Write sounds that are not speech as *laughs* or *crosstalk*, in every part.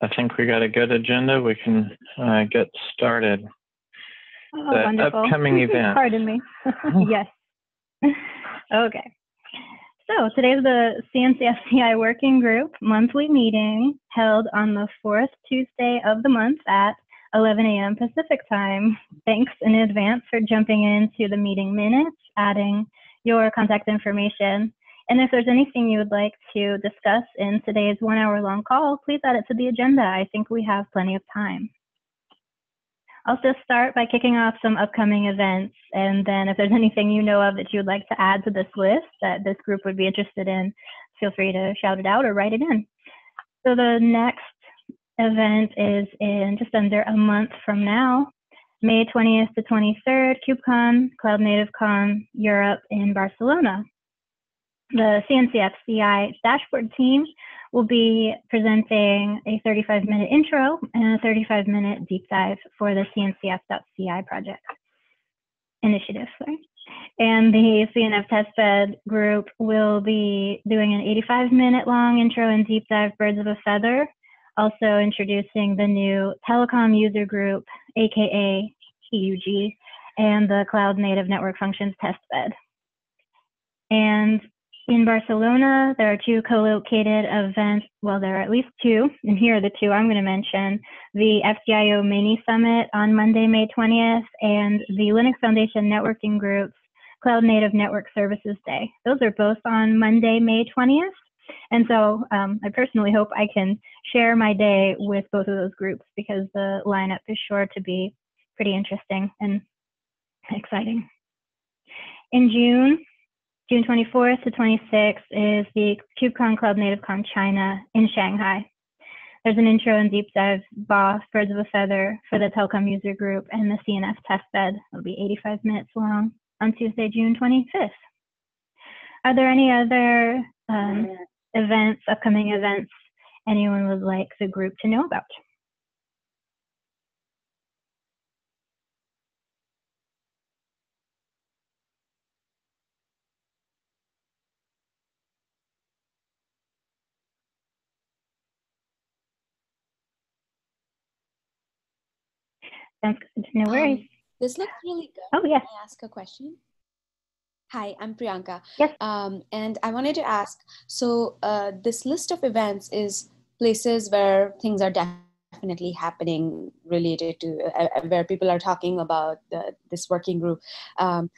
I think we got a good agenda. We can uh, get started. Oh, The wonderful. upcoming *laughs* event. Pardon me. *laughs* yes. okay. So today's the CNCFCI Working Group monthly meeting held on the fourth Tuesday of the month at 11 a.m. Pacific time. Thanks in advance for jumping into the meeting minutes, adding your contact information. And if there's anything you would like to discuss in today's one hour long call, please add it to the agenda. I think we have plenty of time. I'll just start by kicking off some upcoming events. And then if there's *laughs* anything you know of that you would like to add to this list that this group would be interested in, feel free to shout it out or write it in. So the next event is in just under a month from now, May 20th to 23rd, KubeCon, Cloud Native Con, Europe in Barcelona. The CNCF-CI dashboard team will be presenting a 35 minute intro and a 35 minute deep dive for the CNCF.CI project initiative. Sorry. And the CNF testbed group will be doing an 85 minute long intro and deep dive birds of a feather, also introducing the new telecom user group, aka TUG, and the cloud native network functions testbed. And in Barcelona, there are two co-located events. Well, there are at least two, and here are the two I'm going to mention. The FDIO Mini Summit on Monday, May 20th, and the Linux Foundation Networking Group's Cloud Native Network Services Day. Those are both on Monday, May 20th. And so um, I personally hope I can share my day with both of those groups because the lineup is sure to be pretty interesting and exciting. In June, June 24th to 26th is the KubeCon Cloud Native Con China in Shanghai. There's an intro and deep dive BOSS, Birds of a Feather for the Telecom user group and the CNF testbed. It'll be 85 minutes long on Tuesday, June 25th. Are there any other um, events, upcoming events, anyone would like the group to know about? No worries. Um, this looks really good. oh, yes. Can I ask a question? Hi, I'm Priyanka. Yes. Um, and I wanted to ask so, uh, this list of events is places where things are definitely happening related to uh, uh, where people are talking about the, this working group. Um,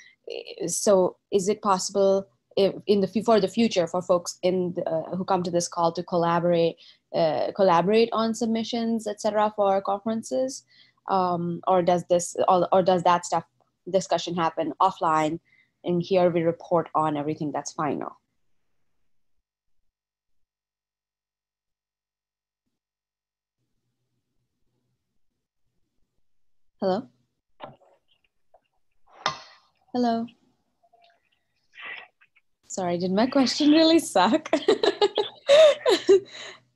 so, is it possible if, in the for the future for folks in the, uh, who come to this call to collaborate, uh, collaborate on submissions, etc., for conferences? Um, or does this or, or does that stuff discussion happen offline and here we report on everything that's final hello hello sorry did my question *laughs* really suck *laughs*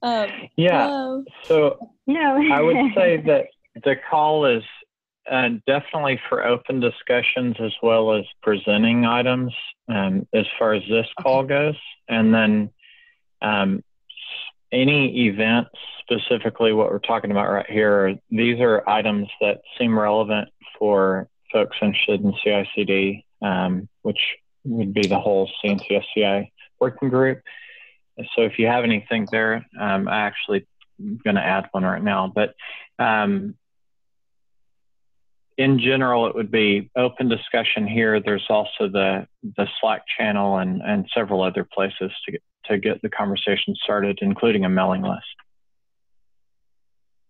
um, Yeah. hello? So No. I would say *laughs* that the call is uh, definitely for open discussions as well as presenting items um, as far as this call goes. And then um, any events, specifically what we're talking about right here, these are items that seem relevant for folks interested in CICD, um, which would be the whole CNCFCI working group. So if you have anything there, um, I actually going to add one right now, but um, in general, it would be open discussion here. There's also the the Slack channel and and several other places to get to get the conversation started, including a mailing list.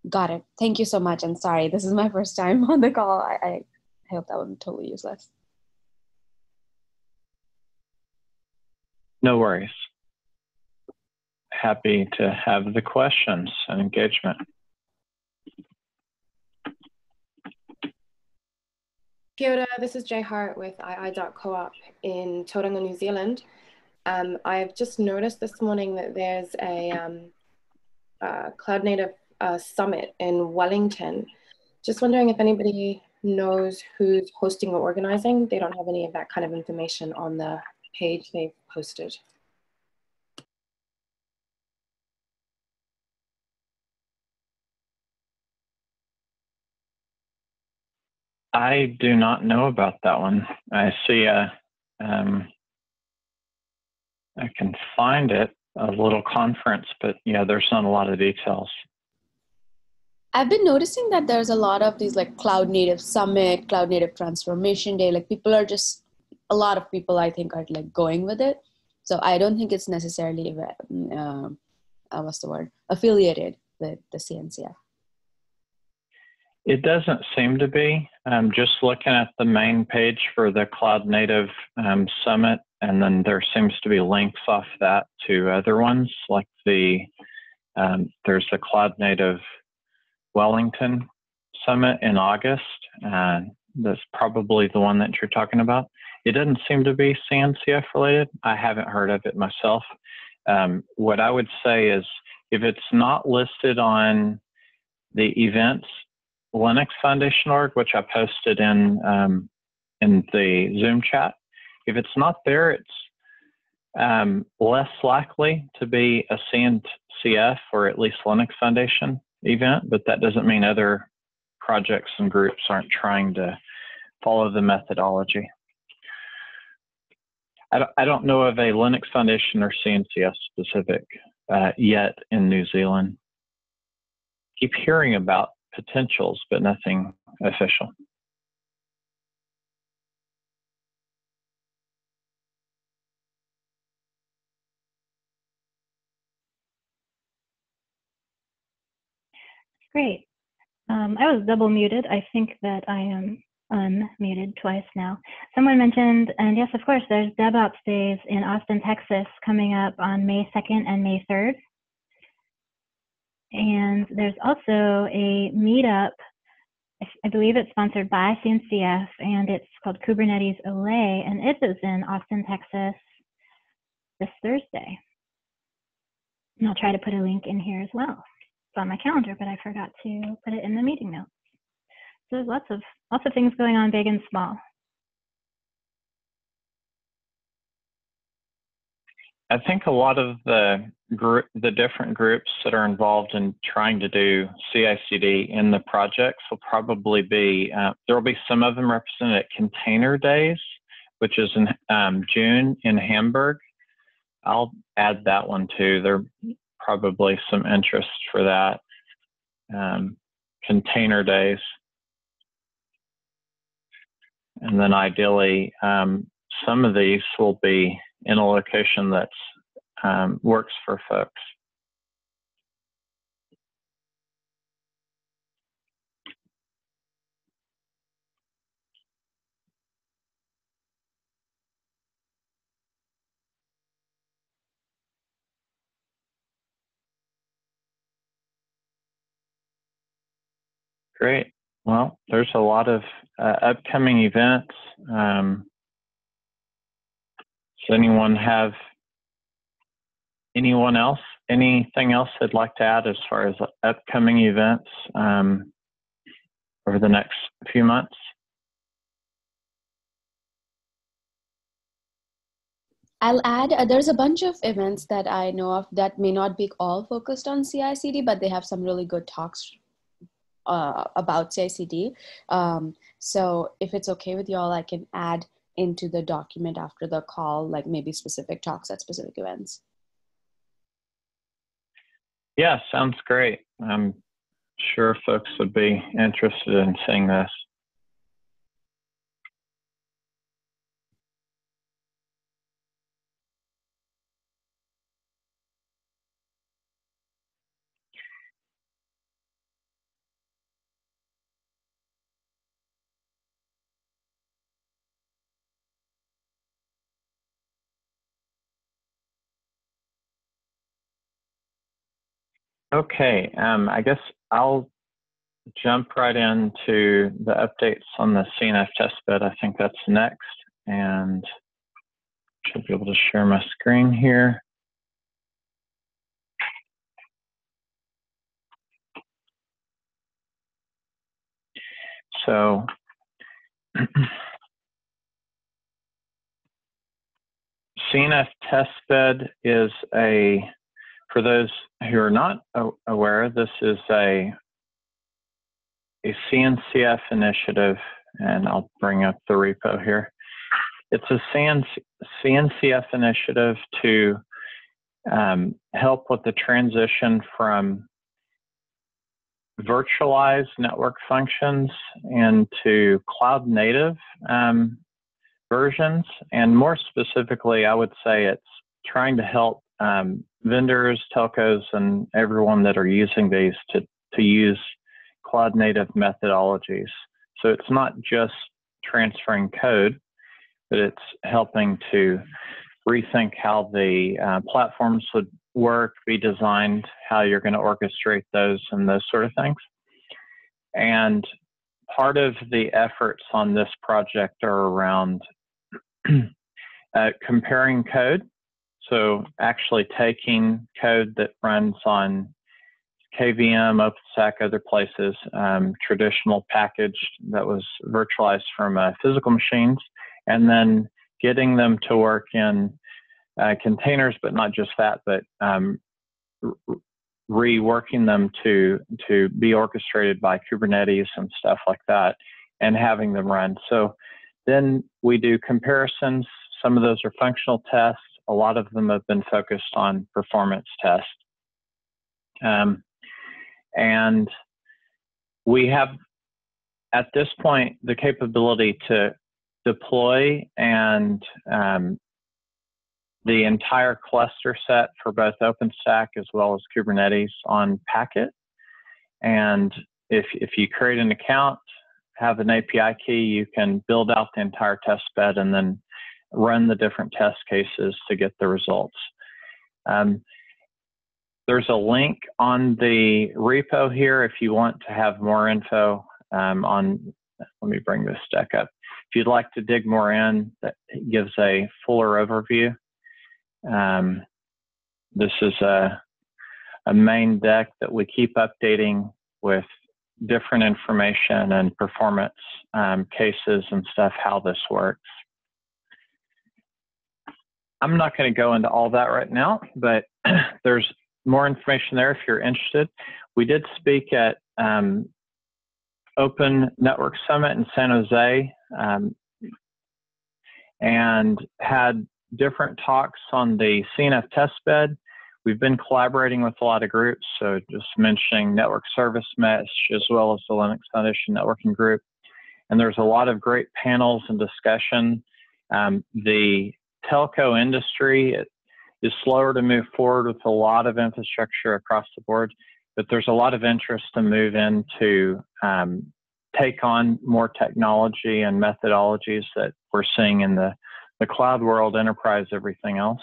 Got it. Thank you so much. And sorry, this is my first time *laughs* on the call. I, I, I hope that wasn't totally useless. No worries. Happy to have the questions and engagement. Kia ora, this is Jay Hart with II.coop in Tauranga, New Zealand. Um, I've just noticed this morning that there's a um, Cloud Native uh, Summit in Wellington. Just wondering if anybody knows who's hosting or organizing. They don't have any of that kind of information on the page they've posted. I do not know about that one. I see a, um, I can find it, a little conference, but yeah, there's not a lot of details. I've been noticing that there's a lot of these like cloud native summit, cloud native transformation day. Like people are just a lot of people I think are like going with it. So I don't think it's necessarily uh, uh, what's the word affiliated with the CNCF. It doesn't seem to be. I'm just looking at the main page for the Cloud Native um, Summit, and then there seems to be links off that to other ones, like the um, there's the Cloud Native Wellington Summit in August. Uh, that's probably the one that you're talking about. It doesn't seem to be CNCF related. I haven't heard of it myself. Um, what I would say is if it's not listed on the events Linux Foundation org, which I posted in um, in the Zoom chat, if it's not there, it's um, less likely to be a CNCF or at least Linux Foundation event, but that doesn't mean other projects and groups aren't trying to follow the methodology. I don't, know of a Linux Foundation or CNCF specific uh, yet in New Zealand. Keep hearing about potentials, but nothing official. Great. Um, I was double muted. I think that I am unmuted twice now. Someone mentioned, and yes, of course, there's DevOps Days in Austin, Texas coming up on May 2nd and May 3rd. And there's also a meetup, I believe it's sponsored by CNCF, and it's called Kubernetes Olay, and it is in Austin, Texas this Thursday. And I'll try to put a link in here as well. It's on my calendar, but I forgot to put it in the meeting notes. So there's lots of lots of things going on, big and small. I think a lot of the group, the different groups that are involved in trying to do CI/CD in the projects will probably be uh, there will be some of them represented at Container Days, which is in um, June in Hamburg. I'll add that one too. There probably some interest for that. Um, container Days and then ideally um, some of these will be in a location that um, works for folks. Great. Well, there's a lot of uh, upcoming events. Um, does anyone have anyone else, anything else they'd like to add as far as upcoming events um, over the next few months? I'll add, uh, there's a bunch of events that I know of that may not be all focused on CI CD, but they have some really good talks uh, about CICD. Um, so if it's okay with y'all, I can add into the document after the call, like maybe specific talks at specific events. Yeah, sounds great. I'm sure folks would be interested in seeing this. Okay, um, I guess I'll jump right into the updates on the CNF testbed. I think that's next, and should be able to share my screen here. So *clears throat* CNF testbed is a for those who are not aware, this is a, a CNCF initiative and I'll bring up the repo here. It's a CNCF initiative to um, help with the transition from virtualized network functions into cloud native um, versions. And more specifically, I would say it's trying to help um, vendors, telcos, and everyone that are using these to, to use cloud native methodologies. So it's not just transferring code, but it's helping to rethink how the uh, platforms would work, be designed, how you're going to orchestrate those, and those sort of things. And part of the efforts on this project are around *clears throat* uh, comparing code. So actually taking code that runs on KVM, OpenStack, other places, um, traditional packaged that was virtualized from uh, physical machines, and then getting them to work in uh, containers, but not just that, but um, reworking them to to be orchestrated by Kubernetes and stuff like that, and having them run. So then we do comparisons. Some of those are functional tests. A lot of them have been focused on performance tests. Um, and we have, at this point, the capability to deploy and um, the entire cluster set for both OpenStack as well as Kubernetes on Packet. And if, if you create an account, have an API key, you can build out the entire test bed and then run the different test cases to get the results. Um, there's a link on the repo here if you want to have more info um, on, let me bring this deck up. If you'd like to dig more in, that gives a fuller overview. Um, this is a, a main deck that we keep updating with different information and performance um, cases and stuff, how this works. I'm not going to go into all that right now, but *clears throat* there's more information there if you're interested. We did speak at um, Open Network Summit in San Jose um, and had different talks on the CNF testbed. We've been collaborating with a lot of groups, so just mentioning Network Service Mesh as well as the Linux Foundation Networking Group. And there's a lot of great panels and discussion. Um, the telco industry is slower to move forward with a lot of infrastructure across the board, but there's a lot of interest to move into um, take on more technology and methodologies that we're seeing in the, the cloud world, enterprise, everything else.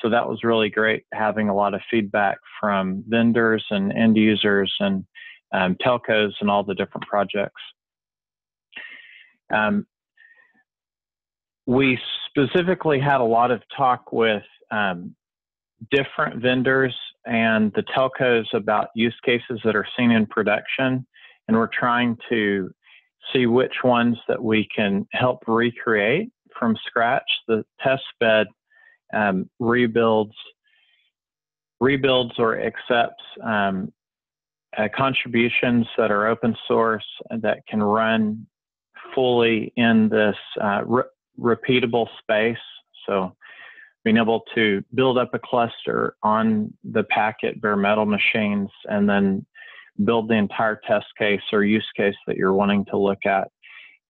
So that was really great having a lot of feedback from vendors and end users and um, telcos and all the different projects. Um, we specifically had a lot of talk with um, different vendors and the telcos about use cases that are seen in production, and we're trying to see which ones that we can help recreate from scratch. The test bed um, rebuilds rebuilds or accepts um, uh, contributions that are open source that can run fully in this uh, repeatable space. So being able to build up a cluster on the packet bare metal machines and then build the entire test case or use case that you're wanting to look at.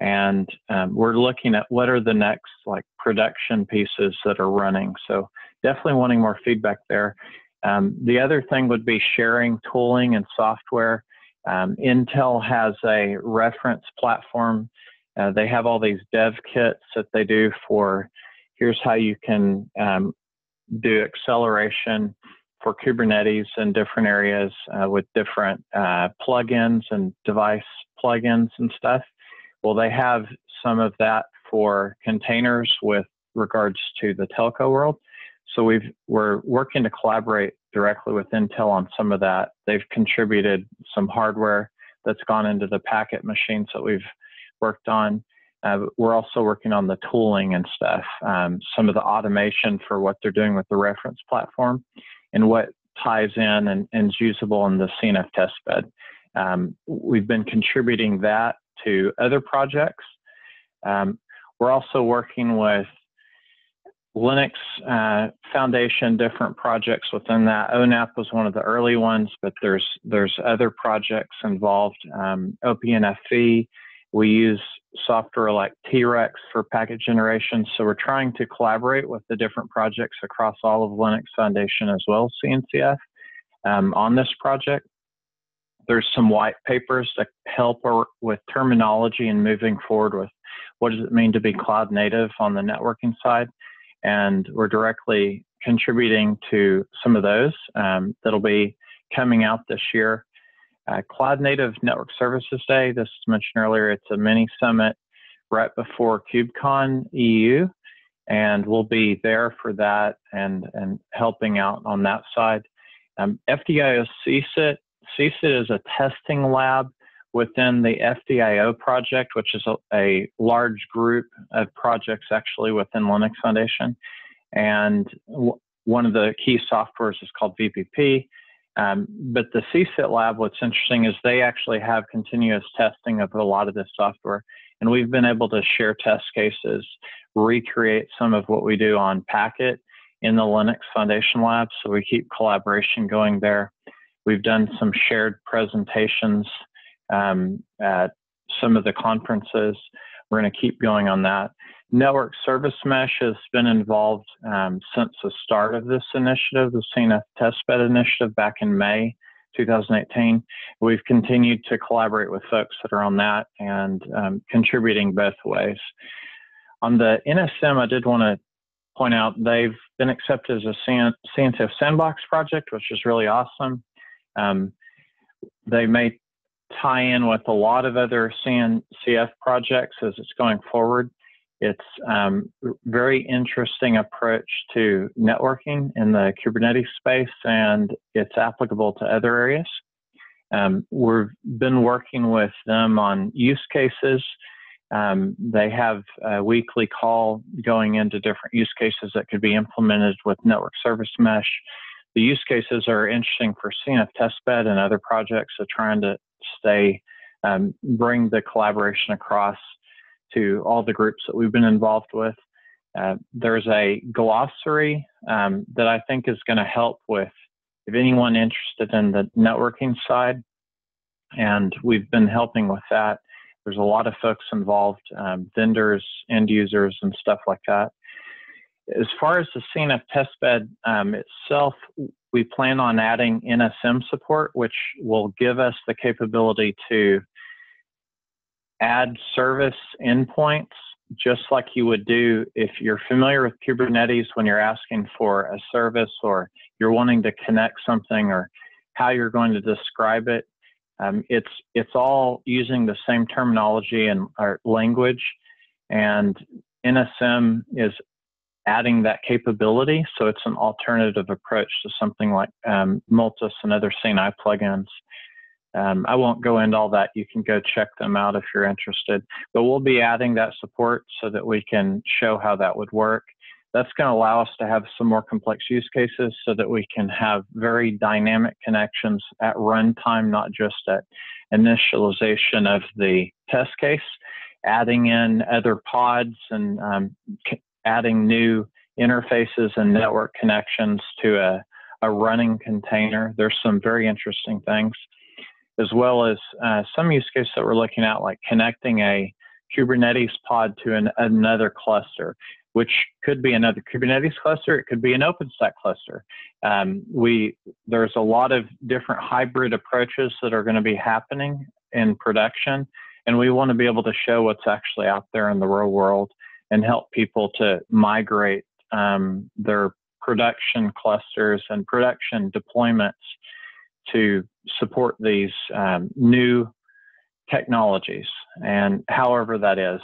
And um, we're looking at what are the next like production pieces that are running. So definitely wanting more feedback there. Um, the other thing would be sharing tooling and software. Um, Intel has a reference platform. Uh, they have all these dev kits that they do for here's how you can um, do acceleration for Kubernetes in different areas uh, with different uh, plugins and device plugins and stuff. Well, they have some of that for containers with regards to the telco world. So we've, we're working to collaborate directly with Intel on some of that. They've contributed some hardware that's gone into the packet machines that we've worked on. Uh, we're also working on the tooling and stuff, um, some of the automation for what they're doing with the reference platform and what ties in and, and is usable in the CNF test bed. Um, we've been contributing that to other projects. Um, we're also working with Linux uh, Foundation, different projects within that. ONAP was one of the early ones, but there's there's other projects involved. Um, OPNFV, we use software like T-Rex for packet generation. So we're trying to collaborate with the different projects across all of Linux Foundation as well as CNCF um, on this project. There's some white papers that help with terminology and moving forward with what does it mean to be cloud native on the networking side and we're directly contributing to some of those um, that'll be coming out this year. Uh, Cloud Native Network Services Day, this was mentioned earlier, it's a mini summit right before KubeCon EU, and we'll be there for that and, and helping out on that side. Um, FDIO CSIT, CSIT is a testing lab within the FDIO project, which is a, a, large group of projects actually within Linux Foundation. And one of the key softwares is called VPP. Um, but the CSIT lab, what's interesting is they actually have continuous testing of a lot of this software. And we've been able to share test cases, recreate some of what we do on Packet in the Linux Foundation lab. So we keep collaboration going there. We've done some shared presentations um, at some of the conferences. We're going to keep going on that. Network Service Mesh has been involved um, since the start of this initiative, the CNF Testbed Initiative back in May 2018. We've continued to collaborate with folks that are on that and um, contributing both ways. On the NSM, I did want to point out they've been accepted as a CNCF Sandbox project, which is really awesome. Um, they may tie in with a lot of other CNCF projects as it's going forward. It's um, very interesting approach to networking in the Kubernetes space, and it's applicable to other areas. Um, we've been working with them on use cases. Um, they have a weekly call going into different use cases that could be implemented with network service mesh. The use cases are interesting for CNF testbed and other projects of trying to stay, um, bring the collaboration across to all the groups that we've been involved with. Uh, there's a glossary um, that I think is going to help with if anyone interested in the networking side, and we've been helping with that. There's a lot of folks involved, um, vendors, end users, and stuff like that. As far as the CNF testbed um, itself, we plan on adding NSM support, which will give us the capability to add service endpoints just like you would do if you're familiar with Kubernetes when you're asking for a service or you're wanting to connect something or how you're going to describe it. Um, it's it's all using the same terminology and language, and NSM is adding that capability. So it's an alternative approach to something like um, Multus and other CNI plugins. Um, I won't go into all that. You can go check them out if you're interested. But we'll be adding that support so that we can show how that would work. That's going to allow us to have some more complex use cases so that we can have very dynamic connections at runtime, not just at initialization of the test case, adding in other pods and um, adding new interfaces and network connections to a, a running container. There's some very interesting things, as well as uh, some use cases that we're looking at, like connecting a Kubernetes pod to an, another cluster, which could be another Kubernetes cluster. It could be an OpenStack cluster. Um, we there's a lot of different hybrid approaches that are going to be happening in production, and we want to be able to show what's actually out there in the real world and help people to migrate um, their production clusters and production deployments to support these um, new technologies. And however that is,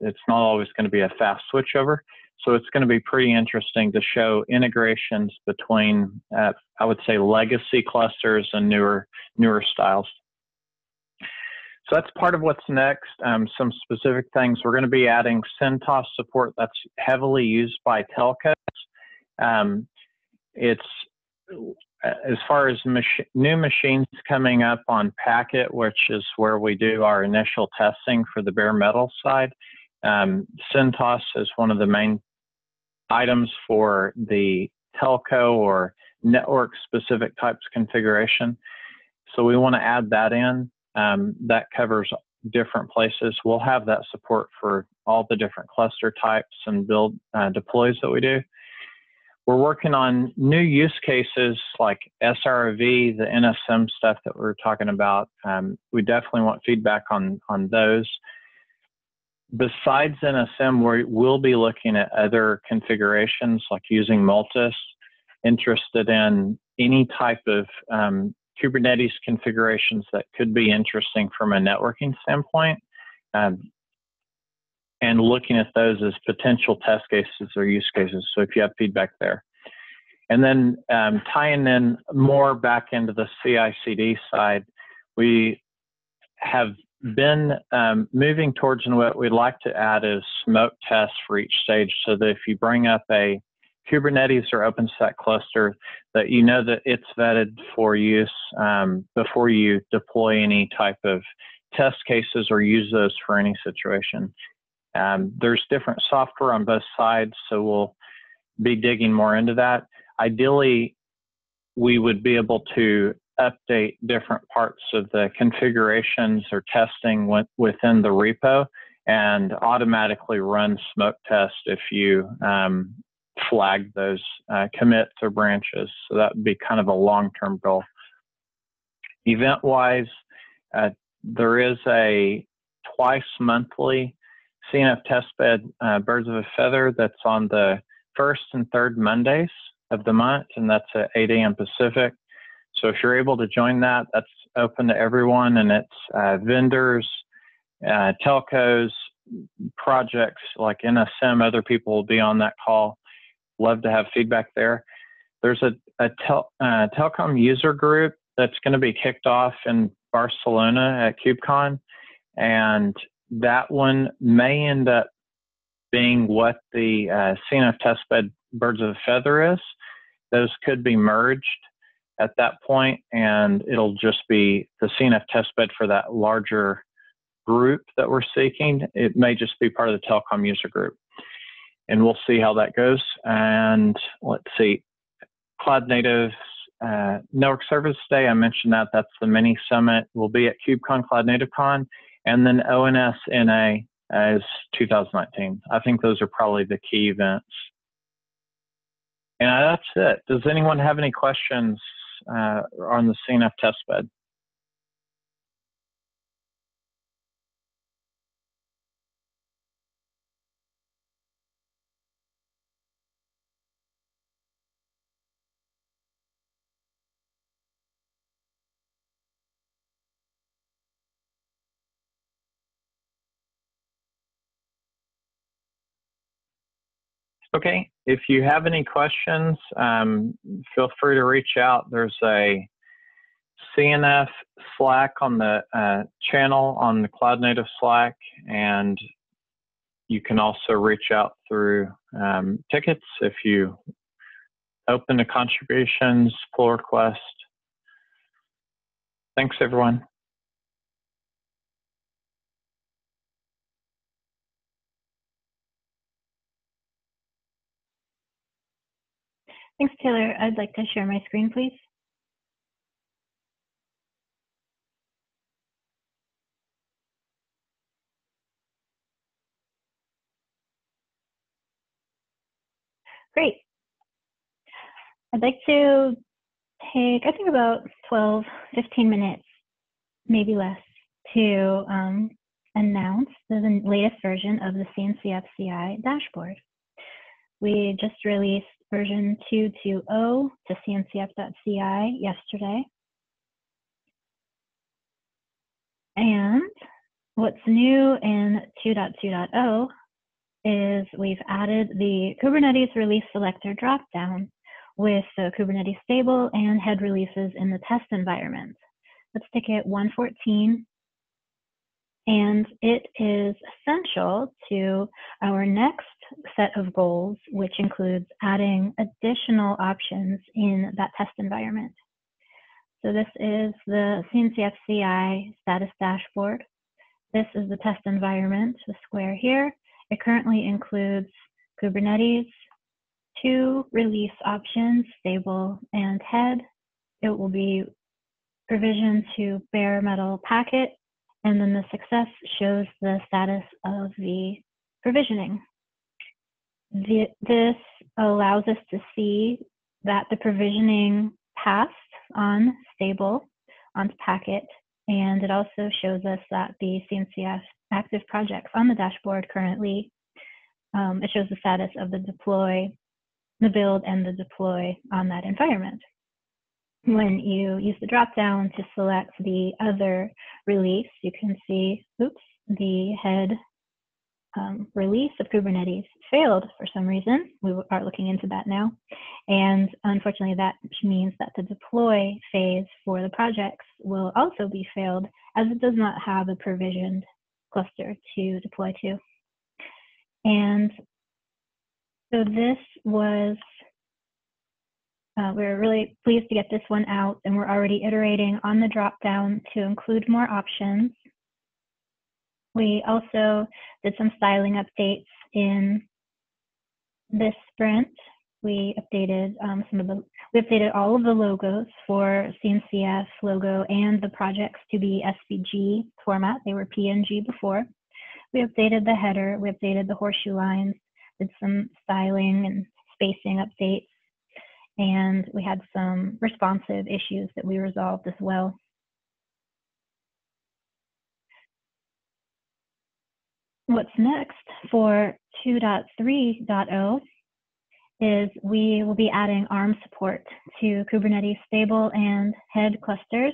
it's not always going to be a fast switchover. So it's going to be pretty interesting to show integrations between, uh, I would say, legacy clusters and newer newer styles. So that's part of what's next. Um, some specific things. We're going to be adding CentOS support that's heavily used by telcos. Um, it's as far as mach- new machines coming up on Packet, which is where we do our initial testing for the bare metal side, um, CentOS is one of the main items for the telco or network specific types configuration. So we want to add that in. Um, that covers different places. We'll have that support for all the different cluster types and build uh, deploys that we do. We're working on new use cases like SRV, the NSM stuff that we are talking about. Um, we definitely want feedback on, on those. Besides NSM, we will be looking at other configurations like using Multus, interested in any type of um, Kubernetes configurations that could be interesting from a networking standpoint. Um, and looking at those as potential test cases or use cases. So if you have feedback there. And then um, tying in more back into the CI/CD side, we have been um, moving towards and what we'd like to add is smoke tests for each stage so that if you bring up a Kubernetes or OpenStack cluster that you know that it's vetted for use um, before you deploy any type of test cases or use those for any situation. Um, there's different software on both sides, so we'll be digging more into that. Ideally, we would be able to update different parts of the configurations or testing within the repo and automatically run smoke test if you um, flag those uh, commits or branches. So that would be kind of a long-term goal. Event-wise, uh, there is a twice monthly CNF testbed uh, Birds of a Feather that's on the first and third Mondays of the month, and that's at 8 a.m. Pacific. So if you're able to join that, that's open to everyone, and it's uh, vendors, uh, telcos, projects like NSM, other people will be on that call. Love to have feedback there. There's a, a tel, uh, telecom user group that's going to be kicked off in Barcelona at KubeCon, and that one may end up being what the uh, CNF testbed birds of a feather is. Those could be merged at that point, and it'll just be the CNF testbed for that larger group that we're seeking. It may just be part of the telecom user group. And we'll see how that goes. And let's see, Cloud Native uh, Network Service Day, I mentioned that. That's the mini summit. We'll be at KubeCon, Cloud Native Con, and then ONS as 2019. I think those are probably the key events. And that's it. Does anyone have any questions uh, on the CNF testbed? Okay, if you have any questions, um, feel free to reach out. There's a CNF Slack on the uh, channel on the Cloud Native Slack, and you can also reach out through um, tickets if you open to contributions, pull request. Thanks, everyone. Thanks, Taylor. I'd like to share my screen, please. Great. I'd like to take, I think about 12, 15 minutes, maybe less, to um, announce the latest version of the CNCFCI dashboard. We just released version 2.2.0 to cncf.ci yesterday. And what's new in 2.2.0 is we've added the Kubernetes release selector dropdown with the Kubernetes stable and head releases in the test environment. Let's take it 114. And it is essential to our next set of goals, which includes adding additional options in that test environment. So this is the CNCF CI status dashboard. This is the test environment, the square here. It currently includes Kubernetes, two release options, stable and head. It will be provisioned to bare metal packet, and then the success shows the status of the provisioning. This allows us to see that the provisioning passed on stable onto packet, and it also shows us that the CNCF active projects on the dashboard currently, um, it shows the status of the deploy, the build, and the deploy on that environment. When you use the dropdown to select the other release, you can see, oops, the head um, release of Kubernetes failed for some reason. We are looking into that now. And unfortunately, that means that the deploy phase for the projects will also be failed as it does not have a provisioned cluster to deploy to. And so this was, uh, we're really pleased to get this one out and we're already iterating on the dropdown to include more options we also did some styling updates in this sprint. We updated um, some of the, we updated all of the logos for CNCF logo and the projects to be SVG format. They were PNG before. We updated the header, we updated the horseshoe lines, did some styling and spacing updates, and we had some responsive issues that we resolved as well. What's next for 2.3.0 is we will be adding ARM support to Kubernetes stable and head clusters.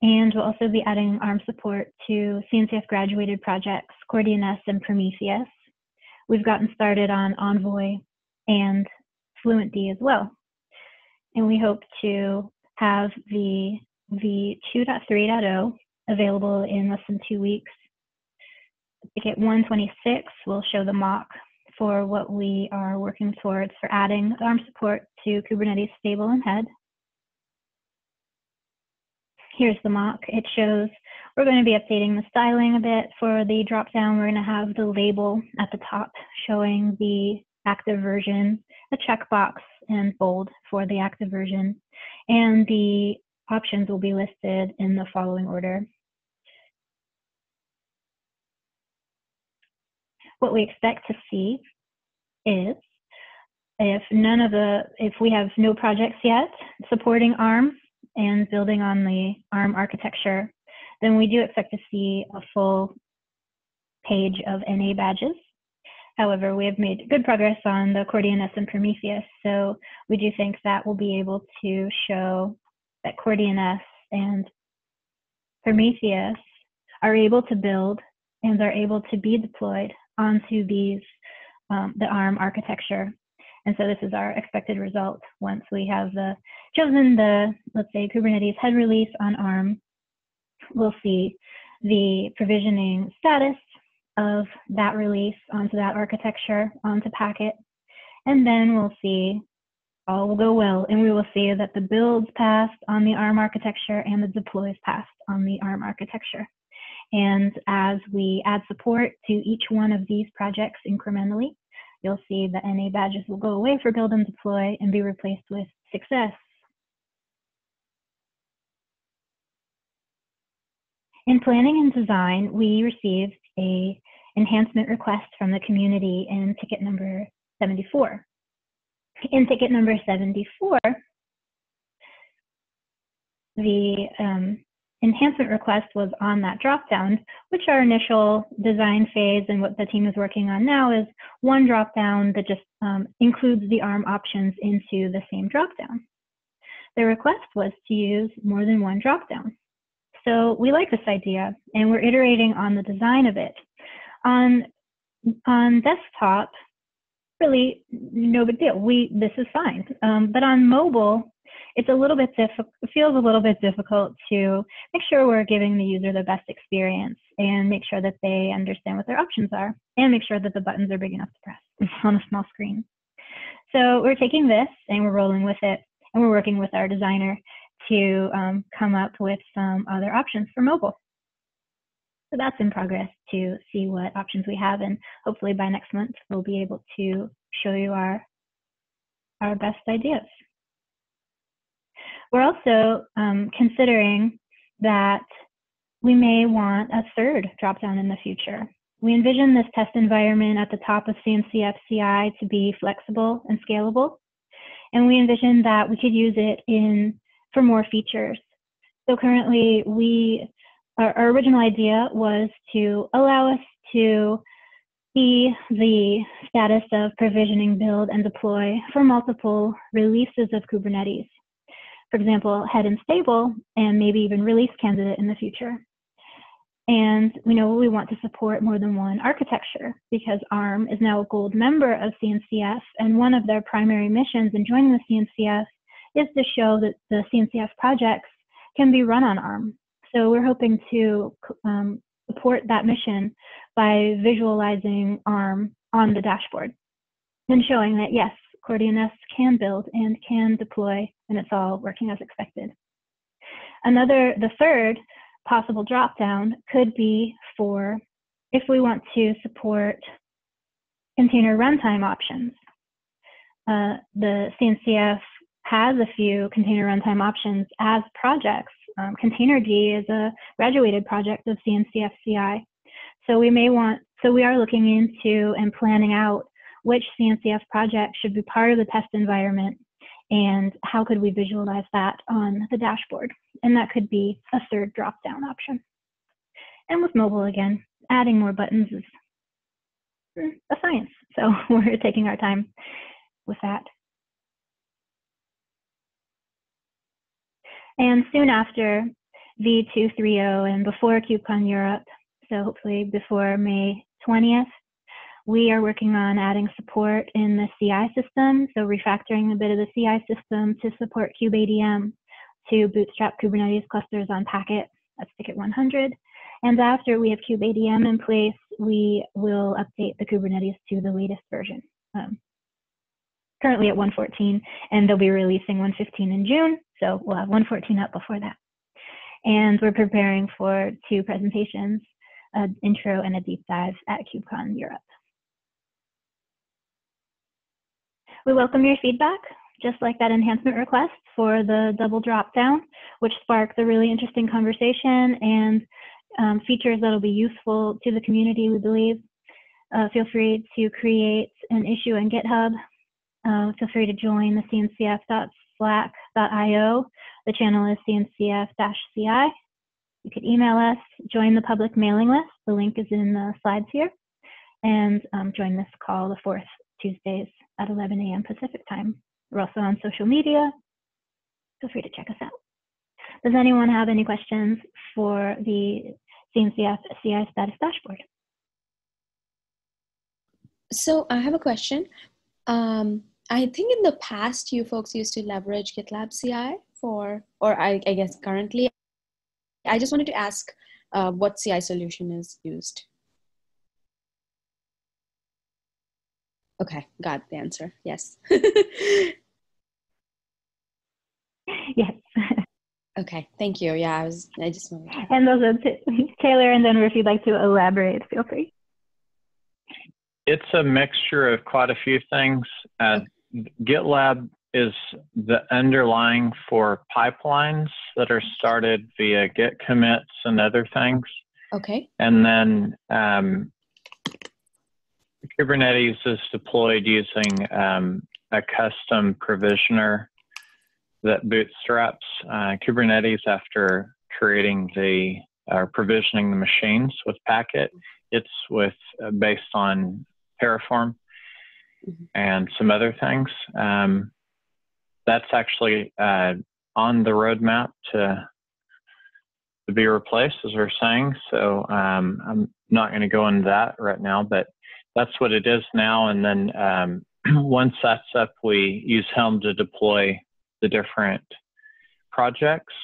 And we'll also be adding ARM support to CNCF graduated projects, CoreDNS and Prometheus. We've gotten started on Envoy and FluentD as well. And we hope to have the, the 2.3.0 available in less than two weeks Ticket 126 will show the mock for what we are working towards for adding ARM support to Kubernetes stable and head. Here's the mock. It shows we're going to be updating the styling a bit for the dropdown. We're going to have the label at the top showing the active version, a checkbox and bold for the active version, and the options will be listed in the following order. What we expect to see is if none of the, if we have no projects yet supporting ARM and building on the ARM architecture, then we do expect to see a full page of NA badges. However, we have made good progress on the CoreDNS and Prometheus, so we do think that we'll be able to show that CoreDNS and Prometheus are able to build and are able to be deployed onto these, um, the ARM architecture. And so this is our expected result once we have the, chosen the, let's say, Kubernetes head release on ARM. We'll see the provisioning status of that release onto that architecture, onto Packet. And then we'll see all will go well, and we will see that the builds passed on the ARM architecture and the deploys passed on the ARM architecture. And as we add support to each one of these projects incrementally, you'll see the NA badges will go away for build and deploy and be replaced with success. In planning and design, we received a enhancement request from the community in ticket number 74. In ticket number 74, the um, enhancement request was on that dropdown, which our initial design phase and what the team is working on now is one dropdown that just um, includes the ARM options into the same dropdown. The request was to use more than one dropdown. So we like this idea and we're iterating on the design of it. On, on desktop, really no big deal. We, this is fine. Um, but on mobile, it's a little bit difficult, feels a little bit difficult to make sure we're giving the user the best experience and make sure that they understand what their options are and make sure that the buttons are big enough to press *laughs* on a small screen. So we're taking this and we're rolling with it and we're working with our designer to um, come up with some other options for mobile. So that's in progress to see what options we have and hopefully by next month we'll be able to show you our, our best ideas. We're also um, considering that we may want a third dropdown in the future. We envision this test environment at the top of CNCF CI to be flexible and scalable. And we envision that we could use it in for more features. So currently we, our, our original idea was to allow us to see the status of provisioning, build, and deploy for multiple releases of Kubernetes for example, head and stable, and maybe even release candidate in the future. And we know we want to support more than one architecture because ARM is now a gold member of CNCF, and one of their primary missions in joining the CNCF is to show that the CNCF projects can be run on ARM. So we're hoping to um, support that mission by visualizing ARM on the dashboard and showing that yes, CoreDNS can build and can deploy, and it's all working as expected. Another, the third possible dropdown could be for if we want to support container runtime options. Uh, the CNCF has a few container runtime options as projects. Um, Containerd is a graduated project of CNCF CI. So we may want, so we are looking into and planning out which CNCF project should be part of the test environment and how could we visualize that on the dashboard. And that could be a third drop-down option. And with mobile again, adding more buttons is a science. So *laughs* we're taking our time with that. And soon after V230 and before KubeCon Europe, so hopefully before May 20th, we are working on adding support in the CI system, so refactoring a bit of the CI system to support kubeadm to bootstrap Kubernetes clusters on Packet at ticket 100. And after we have kubeadm in place, we will update the Kubernetes to the latest version. Um, currently at 114, and they'll be releasing 115 in June, so we'll have 114 up before that. And we're preparing for two presentations, an intro and a deep dive at KubeCon Europe. We welcome your feedback, just like that enhancement request for the double drop down, which sparked a really interesting conversation and um, features that'll be useful to the community, we believe. Uh, feel free to create an issue in GitHub. Uh, feel free to join the cncf.slack.io. The channel is cncf-ci. You could email us, join the public mailing list. The link is in the slides here. And um, join this call the fourth Tuesdays at 11 a.m. Pacific time. We're also on social media. Feel free to check us out. Does anyone have any questions for the CNCF CI status dashboard? So I have a question. Um, I think in the past you folks used to leverage GitLab CI for, or I, I guess currently. I just wanted to ask uh, what CI solution is used. Okay, got the answer. Yes. yes. Okay, thank you. Yeah, I was. I just wanted. To... And those are t- Taylor and then if you'd like to elaborate, feel free. It's a mixture of quite a few things. Uh, GitLab is the underlying for pipelines that are started via Git commits and other things. Okay. And then um, Kubernetes is deployed using um, a custom provisioner that bootstraps uh, Kubernetes after creating the or uh, provisioning the machines with Packet. It's with uh, based on Terraform mm-hmm. and some other things. Um, that's actually uh, on the roadmap to to be replaced, as we're saying. So um, I'm not going to go into that right now, but that's what it is now. And then um, *clears throat* once that's up, we use Helm to deploy the different projects,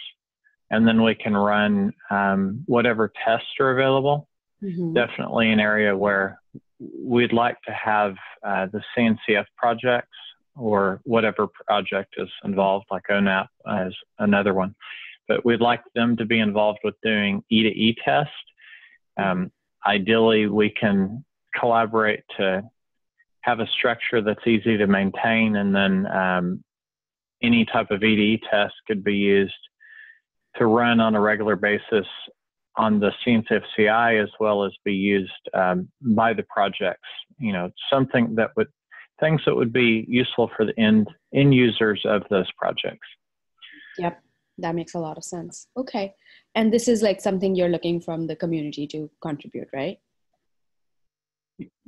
and then we can run um, whatever tests are available. Mm-hmm. Definitely an area where we'd like to have uh, the CNCF projects or whatever project is involved, like ONAP as another one. But we'd like them to be involved with doing E to E test. Um, ideally, we can collaborate to have a structure that's easy to maintain, and then um, any type of E2E test could be used to run on a regular basis on the CNCF-CI as well as be used um, by the projects. You know, something that would things that would be useful for the end end users of those projects. Yep, that makes a lot of sense. Okay, and this is like something you're looking from the community to contribute, right?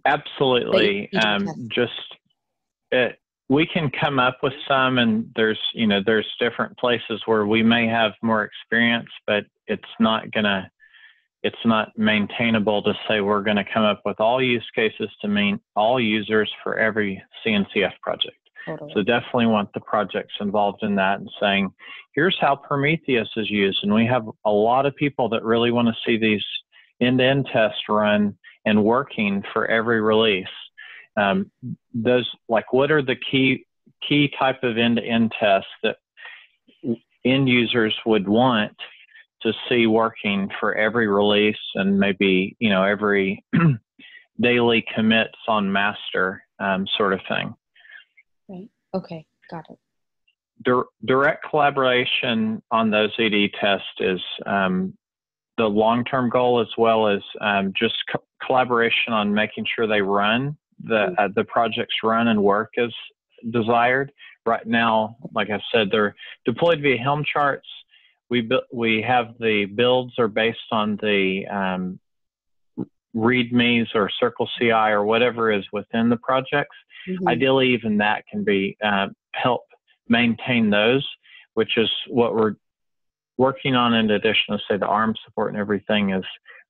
Absolutely. Um, just it, we can come up with some, and there's you know there's different places where we may have more experience, but it's not gonna it's not maintainable to say we're going to come up with all use cases to mean all users for every CNCF project. Totally. So definitely want the projects involved in that and saying, here's how Prometheus is used. And we have a lot of people that really want to see these end-to-end tests run and working for every release. Um, those like what are the key key type of end-to-end tests that end users would want to see working for every release and maybe you know every *clears throat* daily commits on master um, sort of thing. Right. Okay. Got it. direct collaboration on those ED tests is um, the long-term goal, as well as um, just co- collaboration on making sure they run the mm-hmm. uh, the projects run and work as desired. Right now, like I said, they're deployed via Helm charts we we have the builds are based on the um, readmes or Circle CI or whatever is within the projects. Mm-hmm. Ideally, even that can be uh, help maintain those, which is what we're working on. In addition to say the ARM support and everything is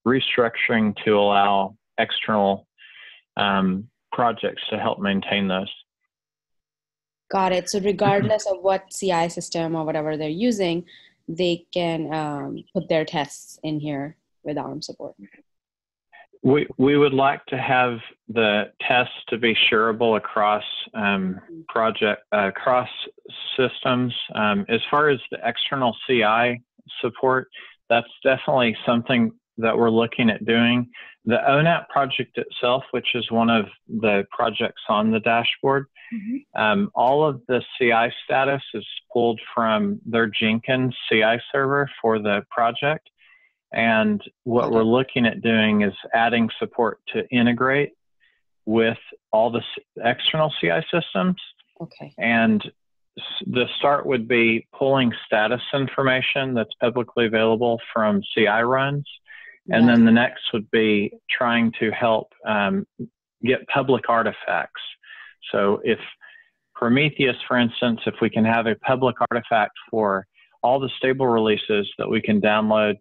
restructuring to allow external um, projects to help maintain those. Got it. So regardless of what CI system or whatever they're using, they can um, put their tests in here with ARM support. We, we would like to have the tests to be shareable across um, project uh, across systems. Um, as far as the external CI support, that's definitely something that we're looking at doing. The ONAP project itself, which is one of the projects on the dashboard, mm-hmm. um, all of the CI status is pulled from their Jenkins CI server for the project. And what we're looking at doing is adding support to integrate with all the external CI systems. Okay. And the start would be pulling status information that's publicly available from CI runs and yeah. then the next would be trying to help um, get public artifacts. So if Prometheus, for instance, if we can have a public artifact for all the stable releases that we can download,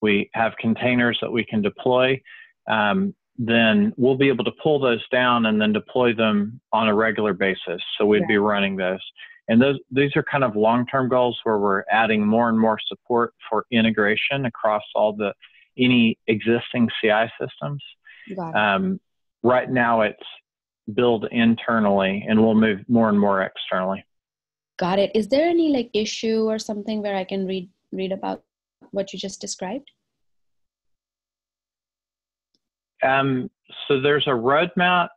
we have containers that we can deploy, um, then we'll be able to pull those down and then deploy them on a regular basis. So we'd yeah. be running those. And those these are kind of long-term goals where we're adding more and more support for integration across all the any existing CI systems. Um, right now, it's build internally, and we'll move more and more externally. Got it. Is there any like issue or something where I can read read about what you just described? Um, so there's a roadmap,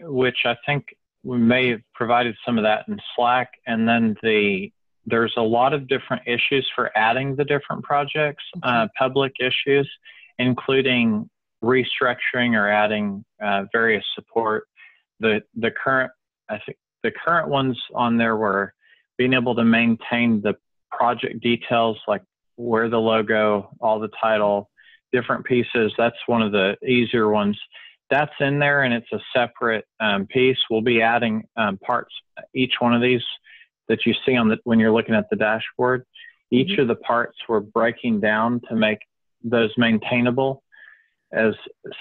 which I think we may have provided some of that in Slack, and then the there's a lot of different issues for adding the different projects, uh, public issues, including restructuring or adding uh, various support. The the current I think the current ones on there were being able to maintain the project details like where the logo, all the title, different pieces. That's one of the easier ones. That's in there and it's a separate um, piece. We'll be adding um, parts each one of these that you see on the when you're looking at the dashboard. Each mm-hmm. of the parts we're breaking down to make those maintainable as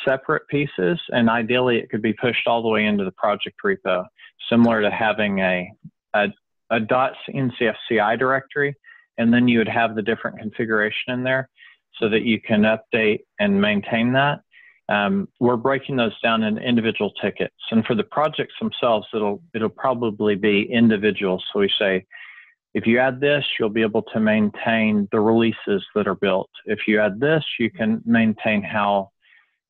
separate pieces, and ideally it could be pushed all the way into the project repo, similar to having a, a a .ncfci directory, and then you would have the different configuration in there so that you can update and maintain that. Um, we're breaking those down in individual tickets, and for the projects themselves, it'll it'll probably be individual. So we say, if you add this, you'll be able to maintain the releases that are built. If you add this, you can maintain how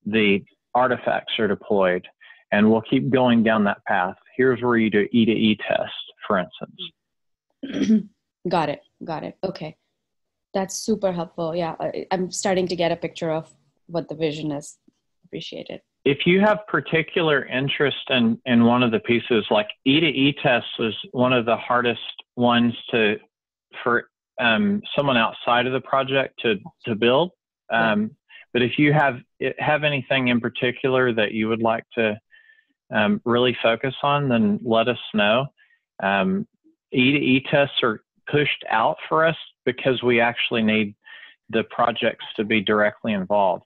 the artifacts are deployed, and we'll keep going down that path. Here's where you do E to E test, for instance. *clears throat* got it. Got it. Okay. That's super helpful. Yeah, I'm starting to get a picture of what the vision is. Appreciate it. If you have particular interest in, in one of the pieces, like E to E tests is one of the hardest ones to for um, someone outside of the project to to build. Um, but if you have have anything in particular that you would like to um, really focus on, then let us know. Um, E to E tests are pushed out for us because we actually need the projects to be directly involved.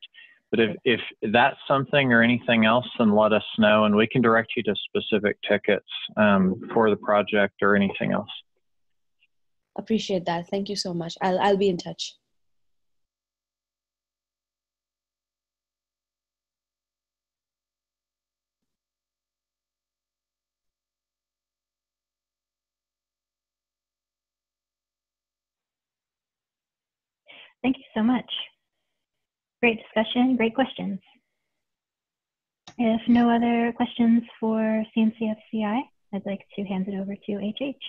But if, if that's something or anything else, then let us know and we can direct you to specific tickets um, for the project or anything else. Appreciate that. Thank you so much. I'll, I'll be in touch. Thank you so much. Great discussion, great questions. If no other questions for CNCFCI, I'd like to hand it over to HH.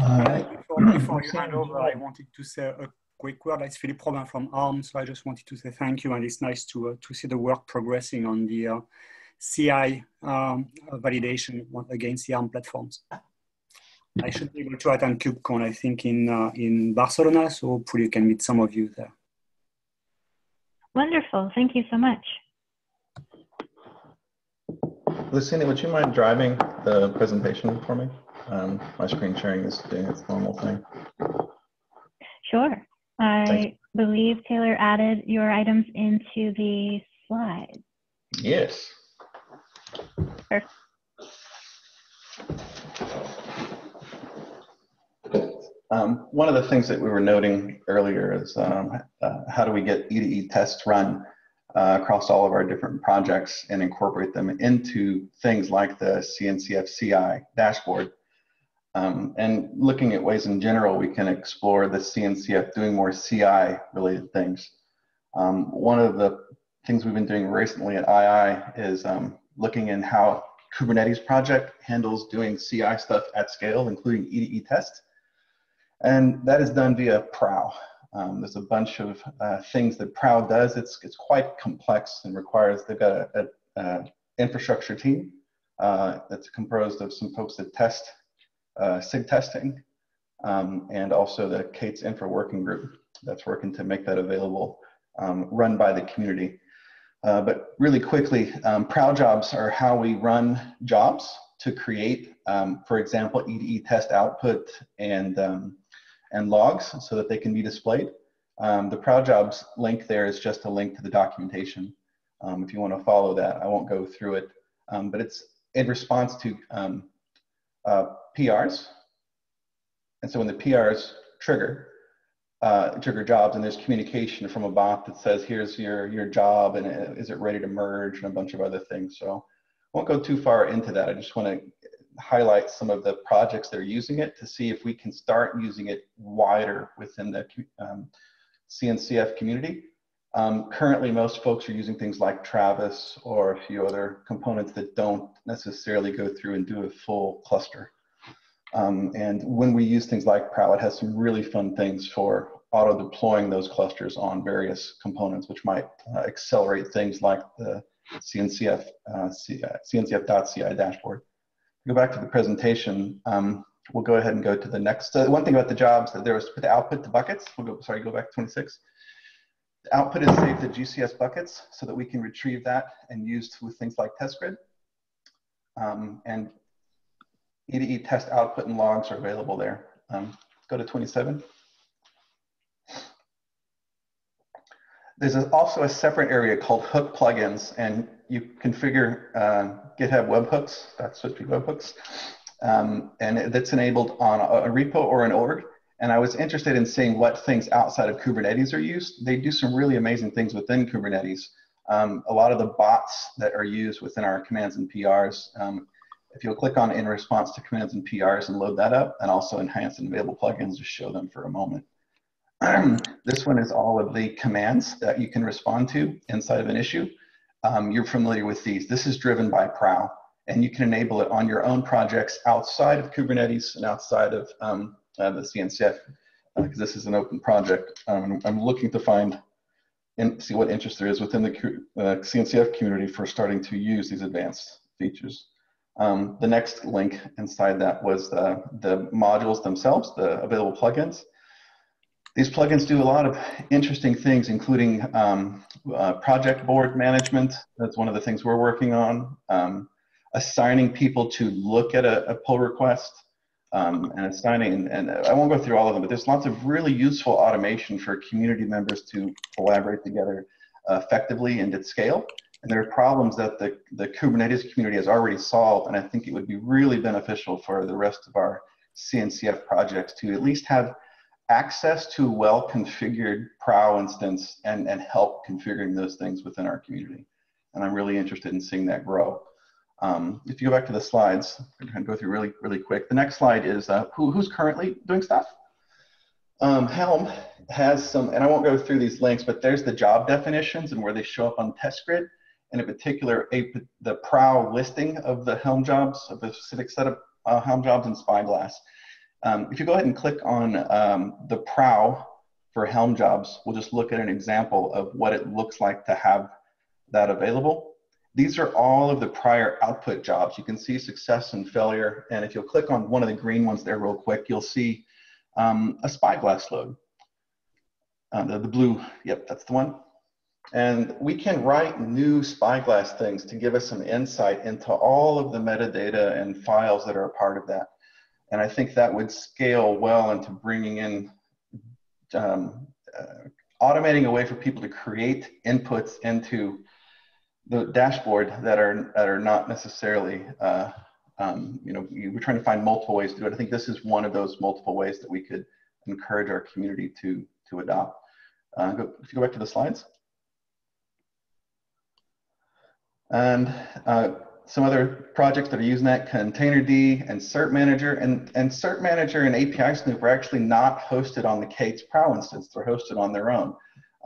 All right. Before, before you hand over, I wanted to say a quick word. It's Philippe Robin from ARM, so I just wanted to say thank you, and it's nice to, uh, to see the work progressing on the uh, CI um, validation against the ARM platforms. I should be able to attend KubeCon, I think, in, uh, in Barcelona, so hopefully you can meet some of you there. Wonderful. Thank you so much. Lucinda, would you mind driving the presentation for me? Um, my screen sharing is doing its normal thing. Sure. I believe Taylor added your items into the slide. Yes. Perfect. Um, one of the things that we were noting earlier is um, uh, how do we get E2E tests run uh, across all of our different projects and incorporate them into things like the CNCF CI dashboard. Um, and looking at ways in general, we can explore the CNCF doing more CI related things. Um, one of the things we've been doing recently at II is um, looking in how Kubernetes project handles doing CI stuff at scale, including E to E tests. And that is done via Prow. Um, there's a bunch of uh, things that Prow does. It's, it's quite complex and requires, they've got an infrastructure team uh, that's composed of some folks that test uh, SIG testing um, and also the K8s Infra working group that's working to make that available, um, run by the community. Uh, but really quickly, um, Prow jobs are how we run jobs to create, um, for example, E2E test output and um, and logs so that they can be displayed. Um, the ProwJobs link there is just a link to the documentation. Um, if you want to follow that, I won't go through it, um, but it's in response to um, uh, PRs. And so when the PRs trigger, uh, trigger jobs and there's communication from a bot that says, here's your, your job and uh, is it ready to merge and a bunch of other things. So I won't go too far into that. I just want to highlight some of the projects that are using it to see if we can start using it wider within the um, CNCF community. Um, currently, most folks are using things like Travis or a few other components that don't necessarily go through and do a full cluster. Um, and when we use things like Prow, it has some really fun things for auto deploying those clusters on various components, which might uh, accelerate things like the CNCF, uh, CNCF.ci dashboard go back to the presentation, um, we'll go ahead and go to the next. Uh, one thing about the jobs that there was put the output to buckets. We'll go, sorry, go back to 26. The output is saved to GCS buckets so that we can retrieve that and use with things like TestGrid. Um, and E2E test output and logs are available there. Um, go to 27. There's also a separate area called hook plugins, and you configure uh, GitHub webhooks, that's what webhooks, um, and that's enabled on a, a repo or an org. And I was interested in seeing what things outside of Kubernetes are used. They do some really amazing things within Kubernetes. Um, a lot of the bots that are used within our commands and PRs, um, if you'll click on in response to commands and PRs and load that up, and also enhance and available plugins, just show them for a moment. *clears throat* this one is all of the commands that you can respond to inside of an issue. Um, you're familiar with these. This is driven by Prow, and you can enable it on your own projects outside of Kubernetes and outside of um, uh, the CNCF, because uh, this is an open project. Um, I'm looking to find and see what interest there is within the uh, CNCF community for starting to use these advanced features. Um, the next link inside that was the, the modules themselves, the available plugins. These plugins do a lot of interesting things, including um, uh, project board management. That's one of the things we're working on. Um, assigning people to look at a, a pull request um, and assigning, and I won't go through all of them, but there's lots of really useful automation for community members to collaborate together effectively and at scale. And there are problems that the, the Kubernetes community has already solved, and I think it would be really beneficial for the rest of our CNCF projects to at least have access to a well-configured Prow instance and, and help configuring those things within our community. And I'm really interested in seeing that grow. Um, if you go back to the slides, I'm going to go through really, really quick. The next slide is uh, who, who's currently doing stuff. Um, Helm has some, and I won't go through these links, but there's the job definitions and where they show up on test grid and in particular a, the prow listing of the Helm jobs, of a specific set of uh, Helm jobs in Spyglass. Um, if you go ahead and click on um, the prow for Helm jobs, we'll just look at an example of what it looks like to have that available. These are all of the prior output jobs. You can see success and failure. And if you'll click on one of the green ones there real quick, you'll see um, a Spyglass load. Uh, the, the blue, yep, that's the one. And we can write new Spyglass things to give us some insight into all of the metadata and files that are a part of that. And I think that would scale well into bringing in, um, uh, automating a way for people to create inputs into the dashboard that are, that are not necessarily, uh, um, you know, we're trying to find multiple ways to do it. I think this is one of those multiple ways that we could encourage our community to, to adopt. Uh, go, if you go back to the slides. And uh, some other projects that are using that, Containerd and Cert Manager. And, and Cert Manager and API Snoop are actually not hosted on the K8s Prow instance. They're hosted on their own.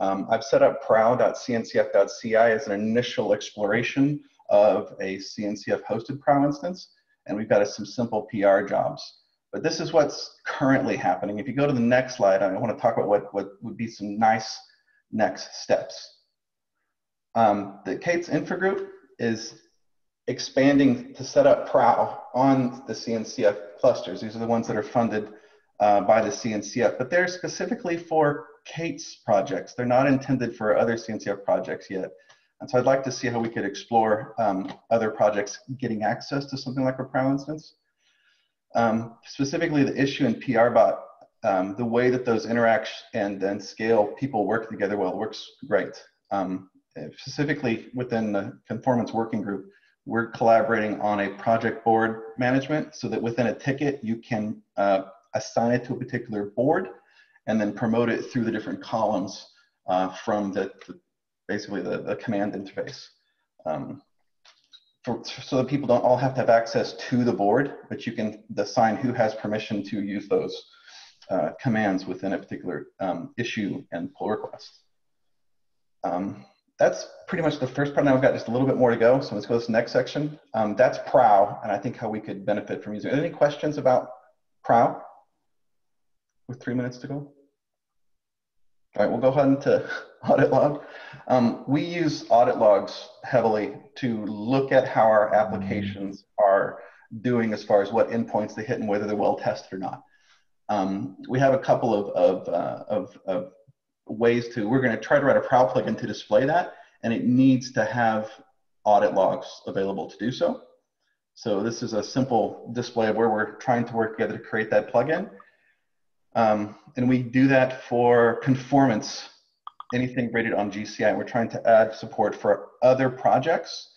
Um, I've set up prow.cncf.ci as an initial exploration of a CNCF hosted Prow instance. And we've got some simple PR jobs. But this is what's currently happening. If you go to the next slide, I want to talk about what, what would be some nice next steps. Um, the K8s Infra Group is expanding to set up Prow on the CNCF clusters. These are the ones that are funded uh, by the CNCF, but they're specifically for K8s projects. They're not intended for other CNCF projects yet. And so I'd like to see how we could explore um, other projects getting access to something like a Prow instance. Um, specifically the issue in PRBot, um, the way that those interact and then scale people work together well works great. Um, specifically within the conformance working group, we're collaborating on a project board management so that within a ticket, you can uh, assign it to a particular board and then promote it through the different columns uh, from the, the, basically the, the command interface. Um, for, so that people don't all have to have access to the board, but you can assign who has permission to use those uh, commands within a particular um, issue and pull request. Um, that's pretty much the first part. Now we've got just a little bit more to go. So let's go to this next section. Um, that's Prow, and I think how we could benefit from using it. Any questions about Prow? With three minutes to go. All right, we'll go ahead into *laughs* audit log. Um, we use audit logs heavily to look at how our applications are doing as far as what endpoints they hit and whether they're well tested or not. Um, we have a couple of, of, uh, of, of ways to, we're going to try to write a Prow plugin to display that, and it needs to have audit logs available to do so. So this is a simple display of where we're trying to work together to create that plugin. Um, and we do that for conformance, anything rated on GCI. We're trying to add support for other projects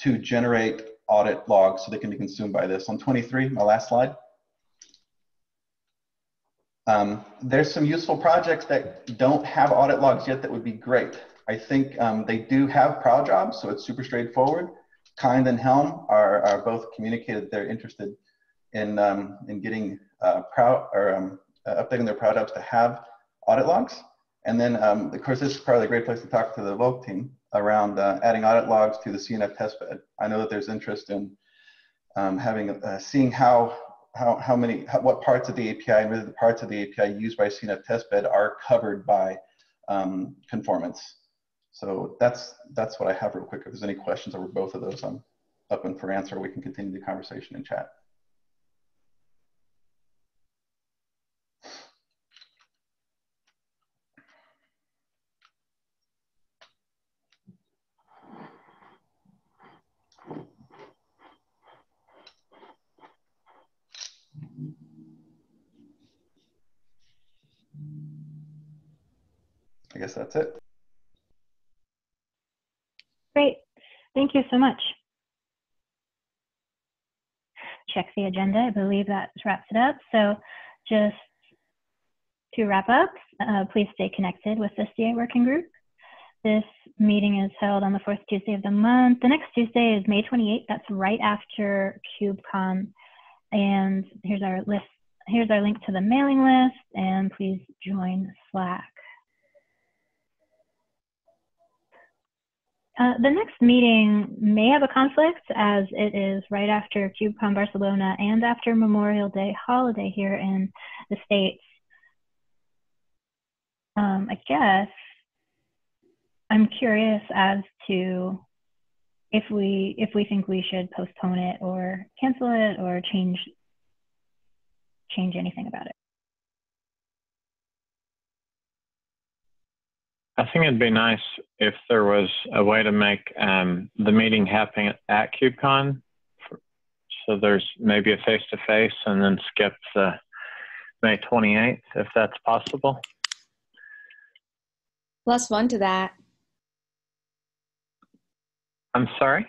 to generate audit logs so they can be consumed by this. On 23, my last slide. Um, there's some useful projects that don't have audit logs yet that would be great. I think um, they do have prow jobs, so it's super straightforward. Kind and Helm are, are both communicated they're interested in, um, in getting uh, Prow or um, uh, updating their prow jobs to have audit logs. And then, um, of course, this is probably a great place to talk to the Vulk team around uh, adding audit logs to the CNF testbed. I know that there's interest in um, having uh, seeing how how, how many how, what parts of the API and whether the parts of the API used by CNF testbed are covered by um, conformance. So that's that's what I have real quick. If there's any questions over both of those, I'm open for answer. We can continue the conversation in chat. I guess that's it. Great. Thank you so much. Check the agenda. I believe that wraps it up. So just to wrap up, uh, please stay connected with the CI working group. This meeting is held on the fourth Tuesday of the month. The next Tuesday is May 28th. That's right after KubeCon. And here's our list. Here's our link to the mailing list. And please join Slack. Uh, the next meeting may have a conflict as it is right after KubeCon Barcelona and after Memorial Day holiday here in the States. Um, I guess I'm curious as to if we if we think we should postpone it or cancel it or change change anything about it. I think it'd be nice if there was a way to make um, the meeting happen at KubeCon. So there's maybe a face to face and then skip the May 28th if that's possible. Plus one to that. I'm sorry?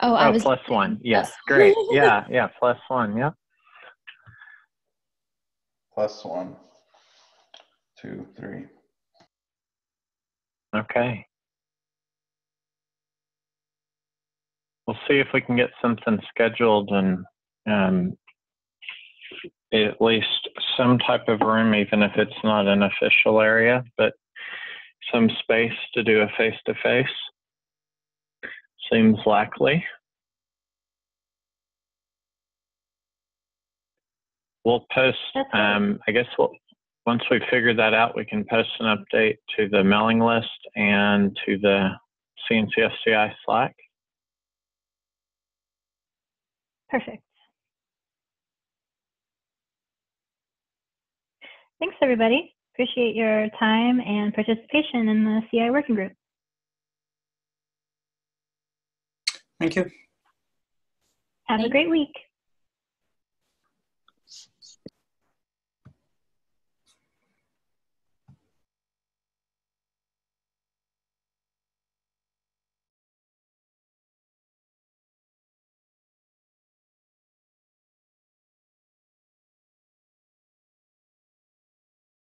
Oh, I oh, was plus one. Yes, great. *laughs* Yeah, yeah, plus one. Yeah. Plus one, two, three. Okay. We'll see if we can get something scheduled and um, at least some type of room, even if it's not an official area, but some space to do a face to face. Seems likely. We'll post, um, I guess we'll, once we figure that out, we can post an update to the mailing list and to the CNCFCI Slack. Perfect. Thanks, everybody. Appreciate your time and participation in the CI working group. Thank you. Have Thank a great week.